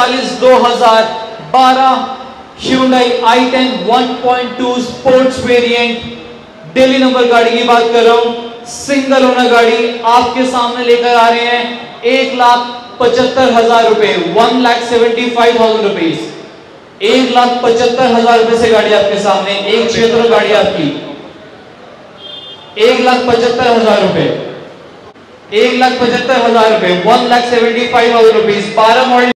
इकतालीस दो हज़ार बारह Hyundai i ten one point two sports variant Delhi number गाड़ी की बात कर रहा हूँ। सिंगल ओनर गाड़ी आपके सामने लेकर आ रहे हैं। एक लाख पचहत्तर हज़ार रुपए one lakh seventy five thousand rupees एक लाख पचहत्तर हज़ार रुपए से गाड़ी आपके सामने, एक क्षेत्र गाड़ी आपकी। एक लाख पचहत्तर हज़ार रुपए। एक लाख पचहत्तर हज़ार रुपए one lakh seventy five thousand rupees बारह मॉडल